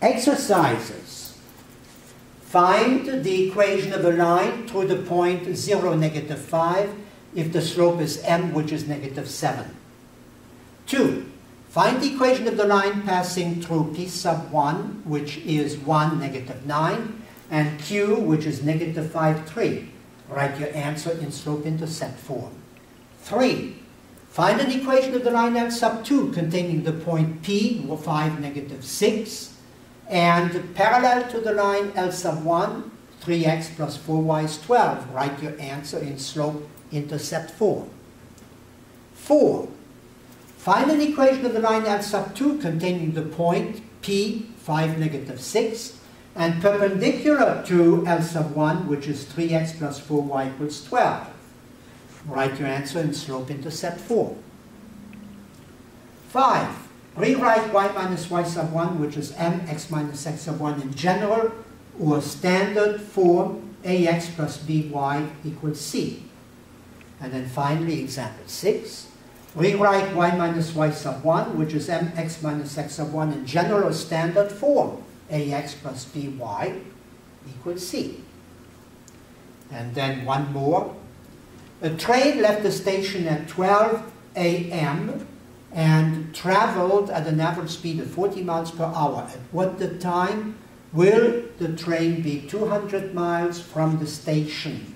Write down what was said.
Exercises. Find the equation of a line through the point 0, negative 5, if the slope is m, which is negative 7. 2. Find the equation of the line passing through p sub 1, which is 1, negative 9, and q, which is negative 5, 3. Write your answer in slope-intercept form. 3. Find an equation of the line L sub 2 containing the point P, 5, negative 6, and parallel to the line L sub 1, 3x plus 4y is 12. Write your answer in slope-intercept form. 4. Find an equation of the line L sub 2 containing the point P, 5, negative 6, and perpendicular to L sub 1, which is 3x plus 4y equals 12. Write your answer in slope-intercept form. 5. Rewrite y minus y sub 1, which is mx minus x sub 1 in general, or standard form ax plus by equals c. And then finally, example 6. Rewrite y minus y sub 1, which is mx minus x sub 1 in general or standard form ax plus by equals c. And then one more. A train left the station at 12 a.m. and traveled at an average speed of 40 miles per hour. At what the time will the train be 200 miles from the station?